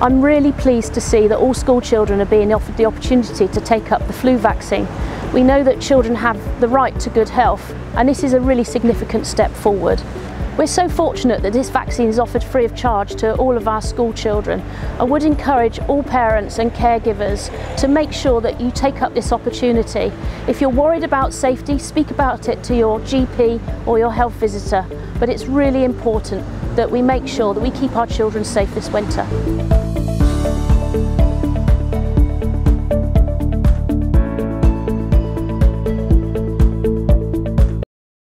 I'm really pleased to see that all school children are being offered the opportunity to take up the flu vaccine. We know that children have the right to good health and this is a really significant step forward. We're so fortunate that this vaccine is offered free of charge to all of our school children. I would encourage all parents and caregivers to make sure that you take up this opportunity. If you're worried about safety, speak about it to your GP or your health visitor. But it's really important that we make sure that we keep our children safe this winter.